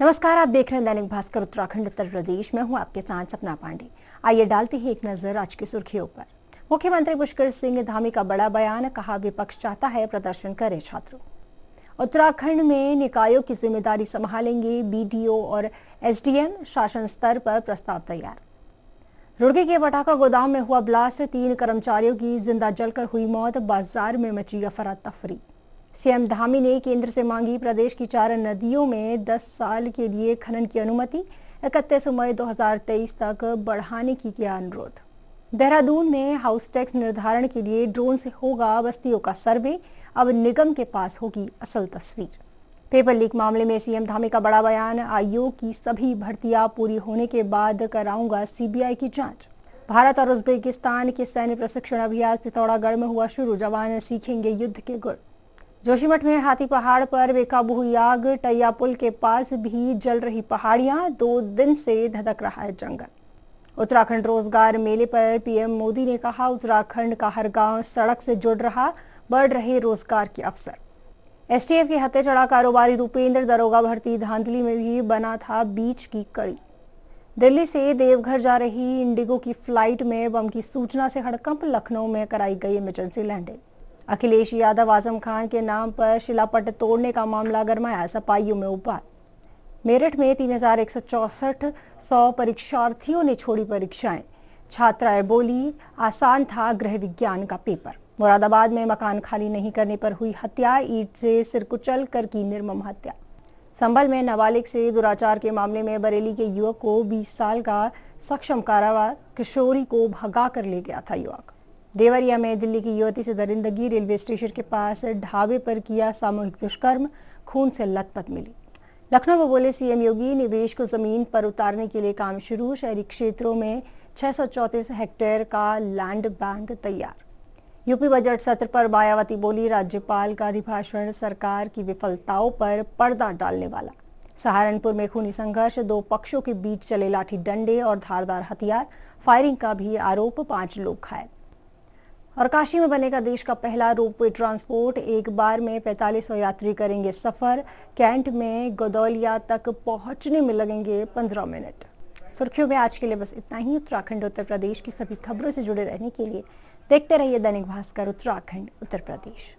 नमस्कार, आप देख रहे हैं दैनिक भास्कर, उत्तराखंड, उत्तर प्रदेश। में हूँ आपके साथ सपना पांडे। आइए डालते हैं एक नज़र आज की सुर्खियों पर। मुख्यमंत्री पुष्कर सिंह धामी का बड़ा बयान, कहा विपक्ष चाहता है प्रदर्शन करें छात्र। उत्तराखंड में निकायों की ज़िम्मेदारी संभालेंगे बीडीओ और एसडीएम, शासन स्तर पर प्रस्ताव तैयार। रुड़की के पटाखा गोदाम में हुआ ब्लास्ट, तीन कर्मचारियों की ज़िंदा जलकर हुई मौत, बाज़ार में मची अफरा तफरी। सीएम धामी ने केंद्र से मांगी प्रदेश की चार नदियों में 10 साल के लिए खनन की अनुमति। इकतीस मई 2023 तक बढ़ाने की किया अनुरोध। देहरादून में हाउस टैक्स निर्धारण के लिए ड्रोन से होगा बस्तियों का सर्वे। अब निगम के पास होगी असल तस्वीर। पेपर लीक मामले में सीएम धामी का बड़ा बयान, आयोग की सभी भर्तियाँ पूरी होने के बाद कराऊँगा सीबीआई की जाँच। भारत और उज्बेकिस्तान के सैन्य प्रशिक्षण अभियान पिथौरागढ़ में हुआ शुरू, जवान सीखेंगे युद्ध के गुण जोशीमठ में हाथी पहाड़ पर बेकाबू हुई आग, टैया पुल के पास भी जल रही पहाड़ियाँ, दो दिन से धधक रहा है जंगल। उत्तराखंड रोज़गार मेले पर पीएम मोदी ने कहा, उत्तराखंड का हर गाँव सड़क से जुड़ रहा, बढ़ रहे रोज़गार के अवसर। एसटीएफ के हत्या चढ़ा कारोबारी रूपेंद्र दरोगा भर्ती, धांधली में भी बना था बीच की कड़ी। दिल्ली से देवघर जा रही इंडिगो की फ़्लाइट में बम की सूचना से हड़कंप, लखनऊ में कराई गई इमरजेंसी लैंडिंग। अखिलेश यादव आज़म खान के नाम पर शिलापट तोड़ने का मामला गरमाया, सपाइयों में उपाय मेरठ में तीन हज़ार एक सौ चौसठ सौ परीक्षार्थियों ने छोड़ी परीक्षाएँ। छात्राएँ बोली, आसान था गृह विज्ञान का पेपर। मुरादाबाद में मकान खाली नहीं करने पर हुई हत्या, ईट से सिर कुचल कर की निर्मम हत्या। संभल में नाबालिग से दुराचार के मामले में बरेली के युवक को 20 साल का सक्षम कारावार किशोरी को भगा कर ले गया था युवक। देवरिया में दिल्ली की युवती से दरिंदगी रेलवे स्टेशन के पास ढाबे पर किया सामूहिक दुष्कर्म, खून से लथपथ मिली। लखनऊ में बोले सीएम योगी, निवेश को ज़मीन पर उतारने के लिए काम शुरू, शहरी क्षेत्रों में छह हेक्टेयर का लैंड बैंक तैयार। यूपी बजट सत्र पर मायावती बोली, राज्यपाल का अभिभाषण सरकार की विफलताओं पर पर्दा डालने वाला। सहारनपुर में खूनी संघर्ष, दो पक्षों के बीच चले लाठी डंडे और धारदार हथियार। फायरिंग का भी आरोप, पाँच लोग घायल। और काशी में बनेगा देश का पहला रोपवे ट्रांसपोर्ट। एक बार में 4500 यात्री करेंगे सफ़र। कैंट में गदौलिया तक पहुँचने में लगेंगे पंद्रह मिनट। सुर्खियों में आज के लिए बस इतना ही। उत्तराखंड, उत्तर प्रदेश की सभी खबरों से जुड़े रहने के लिए देखते रहिए दैनिक भास्कर उत्तराखंड, उत्तर प्रदेश।